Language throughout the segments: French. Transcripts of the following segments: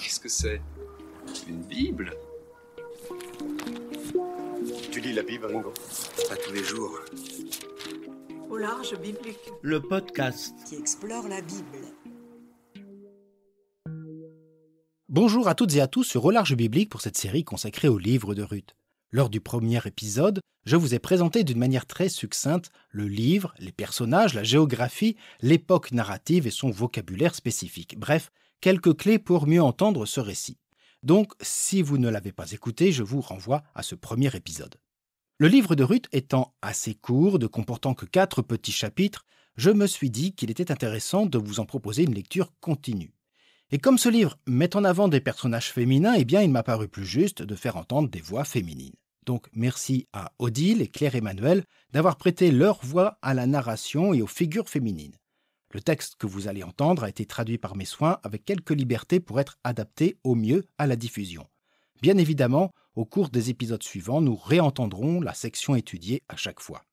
Qu'est-ce que c'est? Une Bible? Tu lis la Bible, Ringo? Pas tous les jours. Au large biblique. Le podcast. qui explore la Bible. Bonjour à toutes et à tous sur Au large biblique pour cette série consacrée au livre de Ruth. Lors du premier épisode, je vous ai présenté d'une manière très succincte le livre, les personnages, la géographie, l'époque narrative et son vocabulaire spécifique. Bref, quelques clés pour mieux entendre ce récit. Donc, si vous ne l'avez pas écouté, je vous renvoie à ce premier épisode. Le livre de Ruth étant assez court, ne comportant que quatre petits chapitres, je me suis dit qu'il était intéressant de vous en proposer une lecture continue. Et comme ce livre met en avant des personnages féminins, eh bien, il m'a paru plus juste de faire entendre des voix féminines. Donc, merci à Odile et Claire Emmanuel d'avoir prêté leur voix à la narration et aux figures féminines. Le texte que vous allez entendre a été traduit par mes soins avec quelques libertés pour être adapté au mieux à la diffusion. Bien évidemment, au cours des épisodes suivants, nous réentendrons la section étudiée à chaque fois.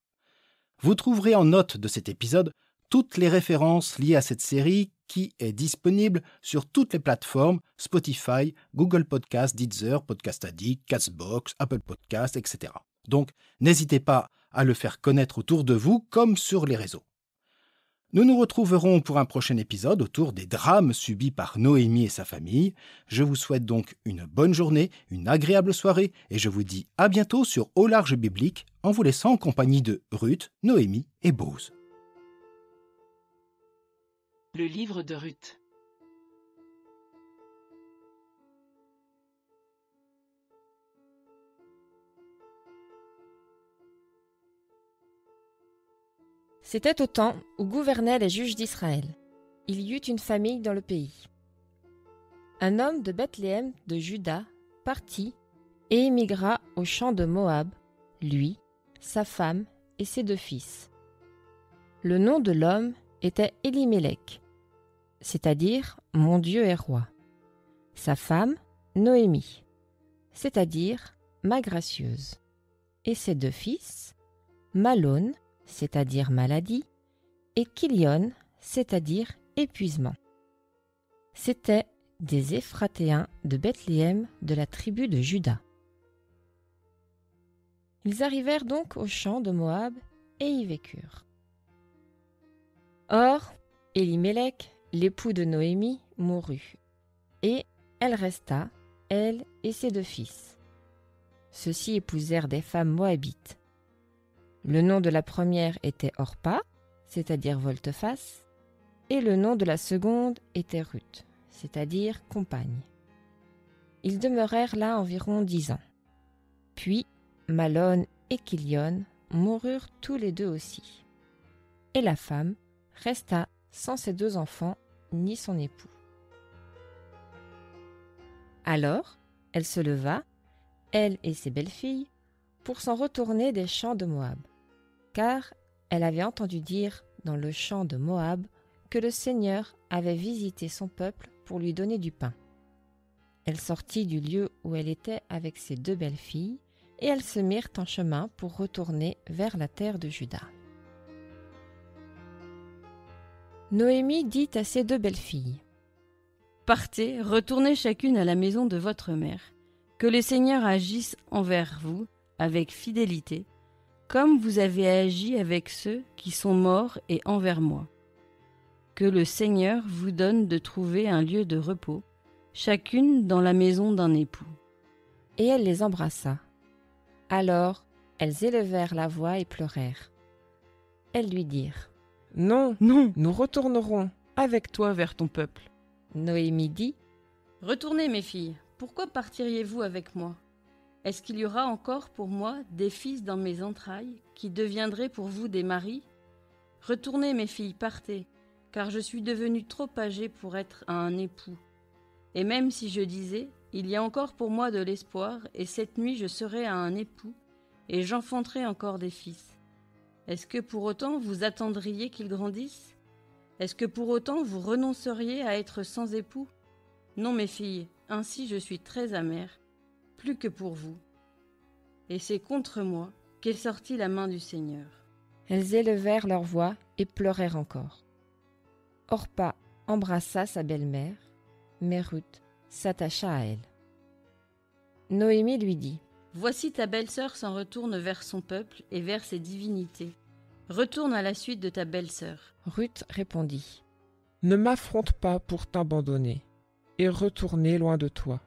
Vous trouverez en note de cet épisode toutes les références liées à cette série qui est disponible sur toutes les plateformes Spotify, Google Podcast, Deezer, Podcast Addict, Castbox, Apple Podcast, etc. Donc n'hésitez pas à le faire connaître autour de vous comme sur les réseaux. Nous nous retrouverons pour un prochain épisode autour des drames subis par Noémie et sa famille. Je vous souhaite donc une bonne journée, une agréable soirée et je vous dis à bientôt sur Au large biblique en vous laissant en compagnie de Ruth, Noémie et Bose. Le livre de Ruth. C'était au temps où gouvernaient les juges d'Israël. Il y eut une famille dans le pays. Un homme de Bethléem de Juda partit et émigra au champ de Moab, lui, sa femme et ses deux fils. Le nom de l'homme était Élimélec, c'est-à-dire mon Dieu est roi. Sa femme, Noémie, c'est-à-dire ma gracieuse. Et ses deux fils, Malone, c'est-à-dire maladie, et Kilion, c'est-à-dire épuisement. C'étaient des Éphratéens de Bethléem de la tribu de Juda. Ils arrivèrent donc au champ de Moab et y vécurent. Or, Élimélec, l'époux de Noémie, mourut, et elle resta, elle et ses deux fils. Ceux-ci épousèrent des femmes moabites. Le nom de la première était Orpa, c'est-à-dire volte-face, et le nom de la seconde était Ruth, c'est-à-dire compagne. Ils demeurèrent là environ dix ans. Puis Malone et Kilion moururent tous les deux aussi. Et la femme resta sans ses deux enfants ni son époux. Alors, elle se leva, elle et ses belles-filles, pour s'en retourner des champs de Moab, car elle avait entendu dire dans le champ de Moab que le Seigneur avait visité son peuple pour lui donner du pain. Elle sortit du lieu où elle était avec ses deux belles-filles, et elles se mirent en chemin pour retourner vers la terre de Juda. Noémie dit à ses deux belles-filles Partez, retournez chacune à la maison de votre mère. Que le Seigneur agisse envers vous avec fidélité, comme vous avez agi avec ceux qui sont morts et envers moi. Que le Seigneur vous donne de trouver un lieu de repos, chacune dans la maison d'un époux. Et elle les embrassa. Alors elles élevèrent la voix et pleurèrent. Elles lui dirent Non, Non, nous retournerons avec toi vers ton peuple. Noémie dit retournez mes filles, pourquoi partiriez-vous avec moi? Est-ce qu'il y aura encore pour moi des fils dans mes entrailles qui deviendraient pour vous des maris? Retournez mes filles, partez, car je suis devenue trop âgée pour être un époux. Et même si je disais, il y a encore pour moi de l'espoir, et cette nuit je serai à un époux, et j'enfanterai encore des fils. Est-ce que pour autant vous attendriez qu'ils grandissent? Est-ce que pour autant vous renonceriez à être sans époux? Non, mes filles, ainsi je suis très amère, plus que pour vous. Et c'est contre moi qu'est sortie la main du Seigneur. Elles élevèrent leur voix et pleurèrent encore. Orpa embrassa sa belle-mère, mais Ruth s'attacha à elle. Noémie lui dit Voici ta belle-sœur s'en retourne vers son peuple et vers ses divinités. Retourne à la suite de ta belle-sœur. Ruth répondit Ne m'affronte pas pour t'abandonner et retourner loin de toi.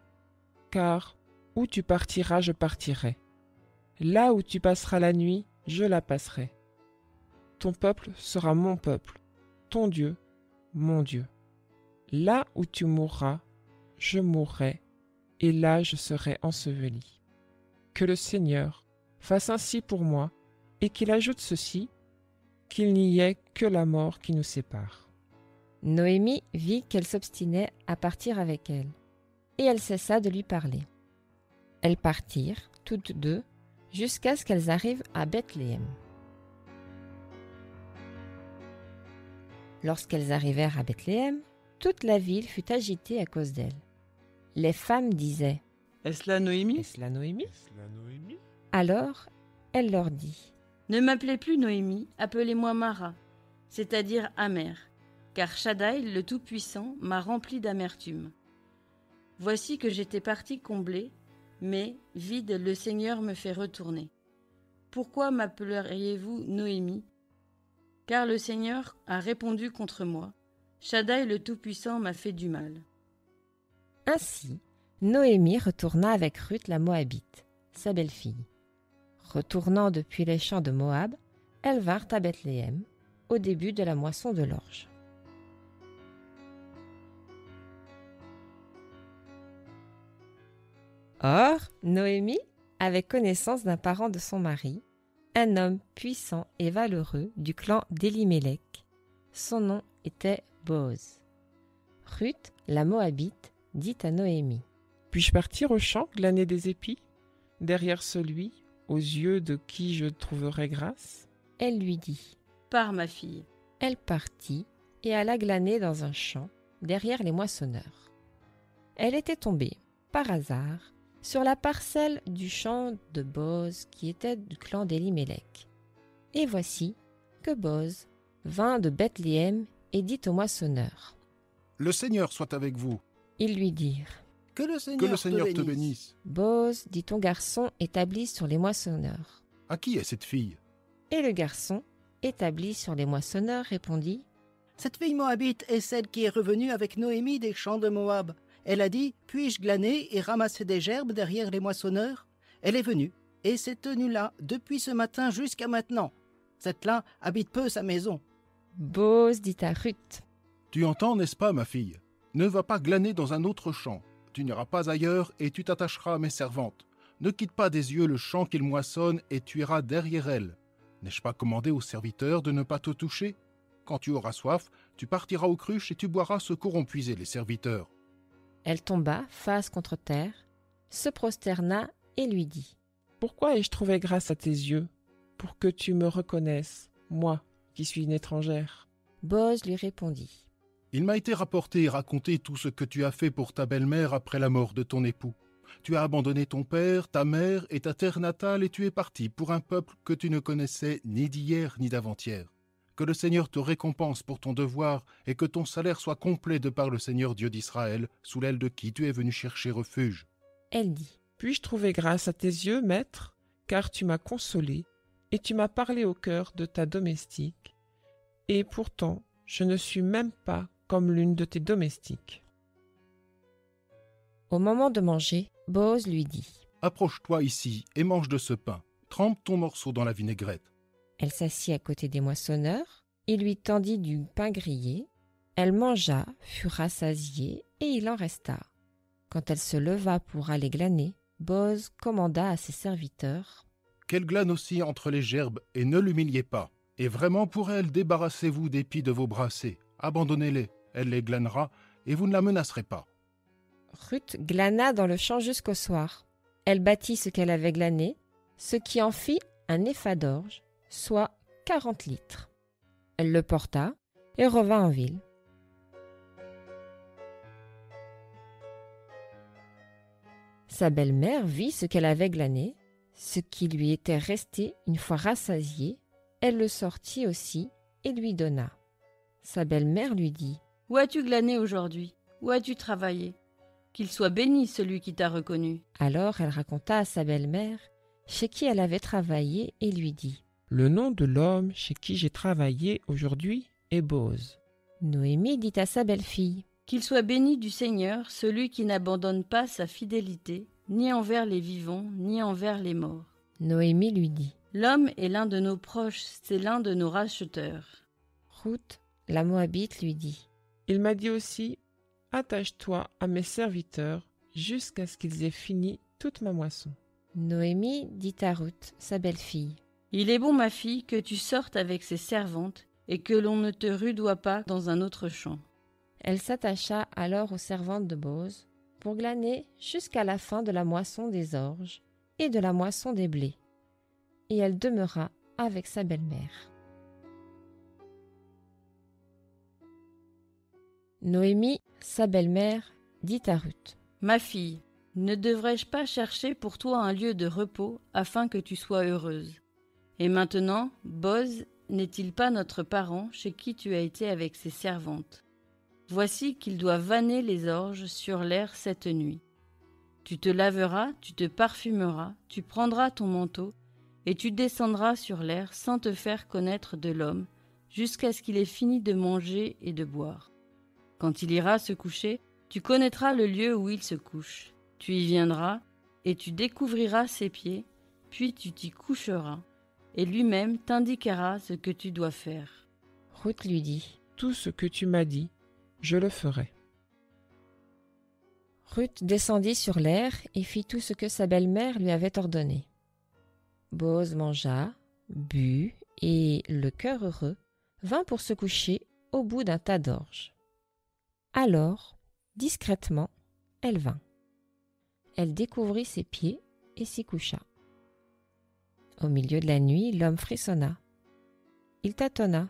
Car où tu partiras, je partirai. Là où tu passeras la nuit, je la passerai. Ton peuple sera mon peuple, ton Dieu, mon Dieu. Là où tu mourras, je mourrai, et là je serai enseveli. Que le Seigneur fasse ainsi pour moi, et qu'il ajoute ceci, qu'il n'y ait que la mort qui nous sépare. Noémie vit qu'elle s'obstinait à partir avec elle, et elle cessa de lui parler. Elles partirent, toutes deux, jusqu'à ce qu'elles arrivent à Bethléem. Lorsqu'elles arrivèrent à Bethléem, toute la ville fut agitée à cause d'elles. Les femmes disaient Est-ce la Noémie? Est-ce la Noémie? Alors, elle leur dit Ne m'appelez plus Noémie, appelez-moi Mara, c'est-à-dire amère, car Shaddai, le Tout-Puissant, m'a rempli d'amertume. Voici que j'étais partie comblée, mais, vide, le Seigneur me fait retourner. Pourquoi m'appelleriez-vous Noémie? Car le Seigneur a répondu contre moi. Shaddai le Tout-Puissant m'a fait du mal. Ainsi, Noémie retourna avec Ruth la Moabite, sa belle-fille. Retournant depuis les champs de Moab, elles vinrent à Bethléem, au début de la moisson de l'orge. Or, Noémie avait connaissance d'un parent de son mari, un homme puissant et valeureux du clan d'Élimélec. Son nom était Boz. Ruth, la Moabite, dit à Noémie Puis-je partir au champ glaner des épis Derrière celui, aux yeux de qui je trouverai grâce? Elle lui dit Pars, ma fille. Elle partit et alla glaner dans un champ, derrière les moissonneurs. Elle était tombée, par hasard, sur la parcelle du champ de Boz qui était du clan d'Élimélec. Et voici que Boz vint de Bethléem et dit aux moissonneurs. Le Seigneur soit avec vous. Ils lui dirent. Que le Seigneur, Que le Seigneur te te bénisse. bénisse. Boz dit ton garçon établi sur les moissonneurs. À qui est cette fille? Et le garçon, établi sur les moissonneurs, répondit. Cette fille moabite est celle qui est revenue avec Noémie des champs de Moab. Elle a dit Puis-je glaner et ramasser des gerbes derrière les moissonneurs? Elle est venue et s'est tenue là depuis ce matin jusqu'à maintenant. Cette-là habite peu sa maison. Boz dit à Ruth. Tu entends, n'est-ce pas, ma fille? Ne va pas glaner dans un autre champ. Tu n'iras pas ailleurs et tu t'attacheras à mes servantes. Ne quitte pas des yeux le champ qu'ils moissonnent et tu iras derrière elles. N'ai-je pas commandé aux serviteurs de ne pas te toucher? Quand tu auras soif, tu partiras aux cruches et tu boiras ce qu'auront puisé les serviteurs. Elle tomba face contre terre, se prosterna et lui dit. Pourquoi ai-je trouvé grâce à tes yeux Pour que tu me reconnaisses, moi, qui suis une étrangère? Boz lui répondit. Il m'a été rapporté et raconté tout ce que tu as fait pour ta belle-mère après la mort de ton époux. Tu as abandonné ton père, ta mère et ta terre natale et tu es parti pour un peuple que tu ne connaissais ni d'hier ni d'avant-hier. Que le Seigneur te récompense pour ton devoir et que ton salaire soit complet de par le Seigneur Dieu d'Israël, sous l'aile de qui tu es venu chercher refuge. Elle dit. Puis-je trouver grâce à tes yeux, maître? Car tu m'as consolé et tu m'as parlé au cœur de ta domestique. Et pourtant, je ne suis même pas comme l'une de tes domestiques. Au moment de manger, Boz lui dit. Approche-toi ici et mange de ce pain. Trempe ton morceau dans la vinaigrette. Elle s'assit à côté des moissonneurs, il lui tendit du pain grillé, elle mangea, fut rassasiée, et il en resta. Quand elle se leva pour aller glaner, Boz commanda à ses serviteurs. Qu'elle glane aussi entre les gerbes et ne l'humiliez pas. Et vraiment pour elle, débarrassez-vous d'épis de vos brassées. Abandonnez-les, elle les glanera, et vous ne la menacerez pas. Ruth glana dans le champ jusqu'au soir. Elle bâtit ce qu'elle avait glané, ce qui en fit un épha d'orge, soit quarante litres. Elle le porta et revint en ville. Sa belle-mère vit ce qu'elle avait glané, ce qui lui était resté une fois rassasiée, elle le sortit aussi et lui donna. Sa belle-mère lui dit Où as-tu glané aujourd'hui? Où as-tu travaillé? Qu'il soit béni celui qui t'a reconnu. Alors elle raconta à sa belle-mère chez qui elle avait travaillé et lui dit Le nom de l'homme chez qui j'ai travaillé aujourd'hui est Bose. Noémie dit à sa belle-fille Qu'il soit béni du Seigneur celui qui n'abandonne pas sa fidélité, ni envers les vivants, ni envers les morts. Noémie lui dit L'homme est l'un de nos proches, c'est l'un de nos racheteurs. Ruth, la Moabite, lui dit Il m'a dit aussi Attache-toi à mes serviteurs jusqu'à ce qu'ils aient fini toute ma moisson. Noémie dit à Ruth, sa belle-fille Il est bon, ma fille, que tu sortes avec ses servantes et que l'on ne te rudoie pas dans un autre champ. Elle s'attacha alors aux servantes de Bose pour glaner jusqu'à la fin de la moisson des orges et de la moisson des blés. Et elle demeura avec sa belle-mère. Noémie, sa belle-mère, dit à Ruth Ma fille, ne devrais-je pas chercher pour toi un lieu de repos afin que tu sois heureuse? Et maintenant, Boz n'est-il pas notre parent chez qui tu as été avec ses servantes? Voici qu'il doit vanner les orges sur l'air cette nuit. Tu te laveras, tu te parfumeras, tu prendras ton manteau, et tu descendras sur l'air sans te faire connaître de l'homme, jusqu'à ce qu'il ait fini de manger et de boire. Quand il ira se coucher, tu connaîtras le lieu où il se couche. Tu y viendras, et tu découvriras ses pieds, puis tu t'y coucheras, et lui-même t'indiquera ce que tu dois faire. Ruth lui dit Tout ce que tu m'as dit, je le ferai. Ruth descendit sur l'air et fit tout ce que sa belle-mère lui avait ordonné. Bose mangea, but, et, le cœur heureux, vint pour se coucher au bout d'un tas d'orge. Alors, discrètement, elle vint. Elle découvrit ses pieds et s'y coucha. Au milieu de la nuit, l'homme frissonna. Il tâtonna,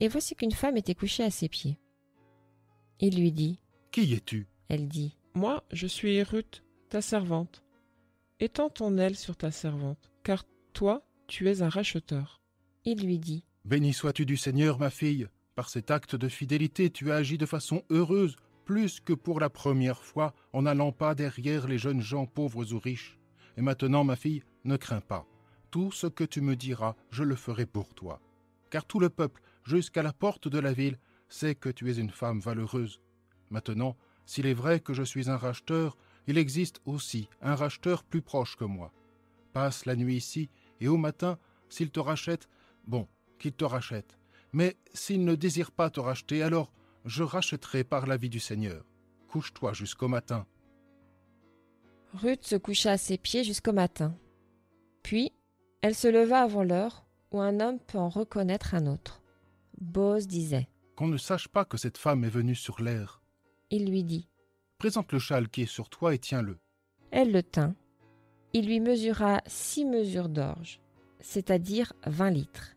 et voici qu'une femme était couchée à ses pieds. Il lui dit Qui es-tu? Elle dit Moi, je suis Ruth, ta servante. Étends ton aile sur ta servante, car toi, tu es un racheteur. Il lui dit Béni sois-tu du Seigneur, ma fille. Par cet acte de fidélité, tu as agi de façon heureuse, plus que pour la première fois, en n'allant pas derrière les jeunes gens pauvres ou riches. Et maintenant, ma fille, ne crains pas. Tout ce que tu me diras, je le ferai pour toi. Car tout le peuple, jusqu'à la porte de la ville, sait que tu es une femme valeureuse. Maintenant, s'il est vrai que je suis un racheteur, il existe aussi un racheteur plus proche que moi. Passe la nuit ici, et au matin, s'il te rachète, bon, qu'il te rachète. Mais s'il ne désire pas te racheter, alors je rachèterai par la vie du Seigneur. Couche-toi jusqu'au matin. Ruth se coucha à ses pieds jusqu'au matin. Puis, elle se leva avant l'heure où un homme peut en reconnaître un autre. Bose disait Qu'on ne sache pas que cette femme est venue sur l'air. Il lui dit Présente le châle qui est sur toi et tiens-le. Elle le tint. Il lui mesura six mesures d'orge, c'est-à-dire vingt litres,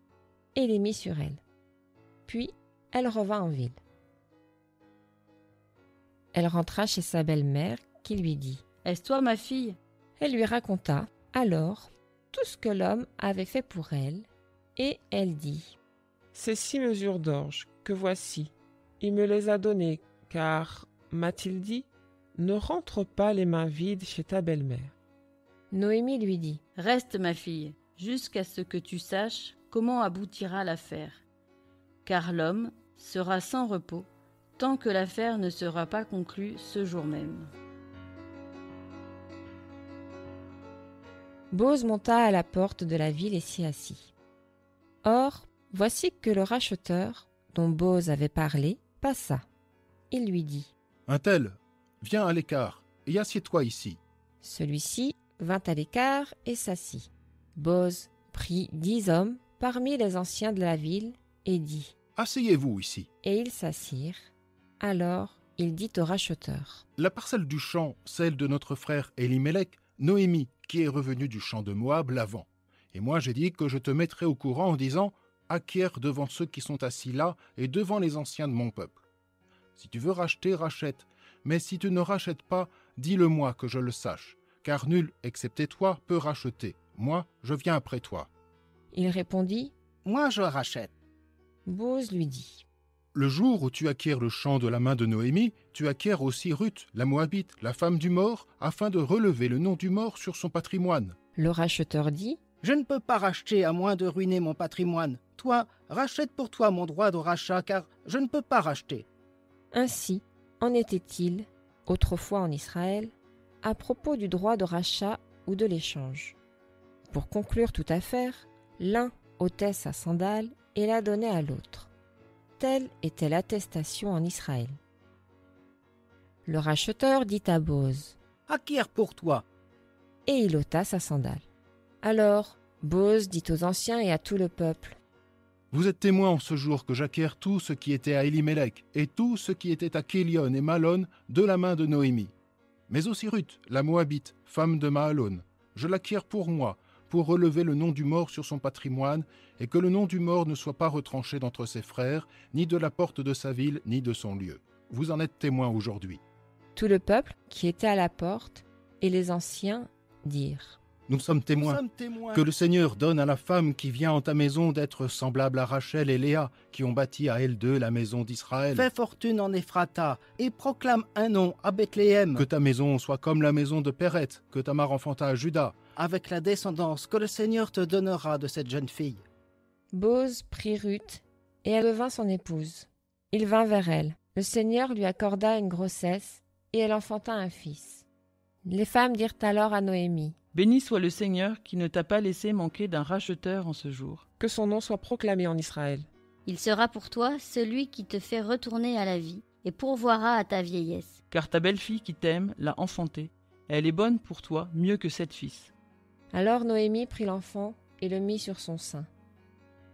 et les mit sur elle. Puis elle revint en ville. Elle rentra chez sa belle-mère qui lui dit Est-ce toi ma fille? Elle lui raconta alors tout ce que l'homme avait fait pour elle, et elle dit Ces six mesures d'orge que voici, il me les a données, car, m'a-t-il dit, ne rentre pas les mains vides chez ta belle-mère. Noémie lui dit Reste ma fille, jusqu'à ce que tu saches comment aboutira l'affaire. Car l'homme sera sans repos tant que l'affaire ne sera pas conclue ce jour même. Bose monta à la porte de la ville et s'y assit. Or, voici que le racheteur, dont Bose avait parlé, passa. Il lui dit Un tel, viens à l'écart et assieds-toi ici. Celui-ci vint à l'écart et s'assit. Bose prit dix hommes parmi les anciens de la ville et dit Asseyez-vous ici. Et ils s'assirent. Alors il dit au racheteur La parcelle du champ, celle de notre frère Elimelech, Noémie, qui est revenue du champ de Moab l'avant. Et moi j'ai dit que je te mettrai au courant en disant Acquiert devant ceux qui sont assis là et devant les anciens de mon peuple. Si tu veux racheter, rachète. Mais si tu ne rachètes pas, dis-le-moi que je le sache, car nul, excepté toi, peut racheter. Moi, je viens après toi. Il répondit Moi, je rachète. Bose lui dit Le jour où tu acquiers le champ de la main de Noémie, tu acquiers aussi Ruth, la Moabite, la femme du mort, afin de relever le nom du mort sur son patrimoine. Le racheteur dit Je ne peux pas racheter à moins de ruiner mon patrimoine. Toi, rachète pour toi mon droit de rachat, car je ne peux pas racheter. Ainsi en était-il, autrefois en Israël, à propos du droit de rachat ou de l'échange. Pour conclure toute affaire, l'un ôtait sa sandale et la donnait à l'autre. Telle était l'attestation en Israël. Le racheteur dit à Boz, Acquiert pour toi? et il ôta sa sandale. Alors Boz dit aux anciens et à tout le peuple, Vous êtes témoins en ce jour que j'acquiers tout ce qui était à Elimelech et tout ce qui était à Kélion et Malon de la main de Noémie. Mais aussi Ruth, la Moabite, femme de Mahalon. Je l'acquiers pour moi, pour relever le nom du mort sur son patrimoine, et que le nom du mort ne soit pas retranché d'entre ses frères, ni de la porte de sa ville, ni de son lieu. Vous en êtes témoins aujourd'hui. tout le peuple qui était à la porte et les anciens dirent, Nous sommes Nous témoins sommes témoins. que le Seigneur donne à la femme qui vient en ta maison d'être semblable à Rachel et Léa, qui ont bâti à elles deux la maison d'Israël. Fais fortune en Ephrata et proclame un nom à Bethléem Que ta maison soit comme la maison de Péret, que Tamar enfanta à Judas. Avec la descendance que le Seigneur te donnera de cette jeune fille. Boz prit Ruth, et elle devint son épouse. Il vint vers elle. Le Seigneur lui accorda une grossesse, et elle enfanta un fils. Les femmes dirent alors à Noémie, Béni soit le Seigneur qui ne t'a pas laissé manquer d'un racheteur en ce jour. Que son nom soit proclamé en Israël. Il sera pour toi celui qui te fait retourner à la vie et pourvoira à ta vieillesse. Car ta belle-fille qui t'aime l'a enfantée. Elle est bonne pour toi mieux que sept fils. Alors Noémie prit l'enfant et le mit sur son sein.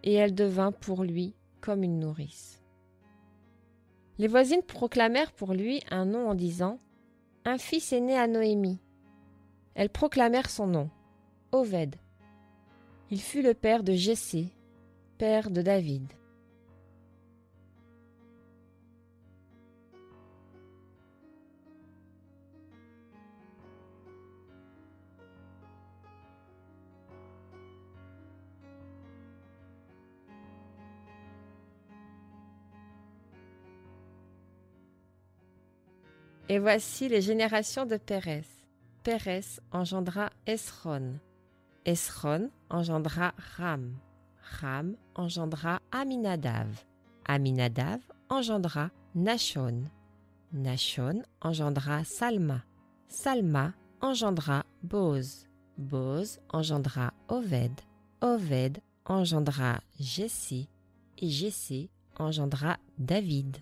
Et elle devint pour lui comme une nourrice. Les voisines proclamèrent pour lui un nom en disant Un fils est né à Noémie. Elles proclamèrent son nom, Oved. Il fut le père de Jessé, père de David. Et voici les générations de Pérez. Pérez engendra Esron. Esron engendra Ram. Ram engendra Aminadav. Aminadav engendra Nachon. Nachon engendra Salma. Salma engendra Boz. Boz engendra Oved. Oved engendra Jessé. Et Jessé engendra David.